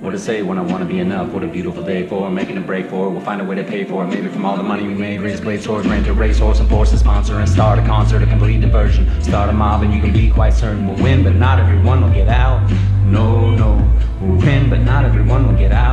What to say when I want to be enough? What a beautiful day for making a break for it. We'll find a way to pay for it. Maybe from all the money we made, raise blades towards rent a racehorse and force a sponsor and start a concert, a complete diversion. Start a mob and you can be quite certain we'll win, but not everyone will get out. No, no, we'll win, but not everyone will get out.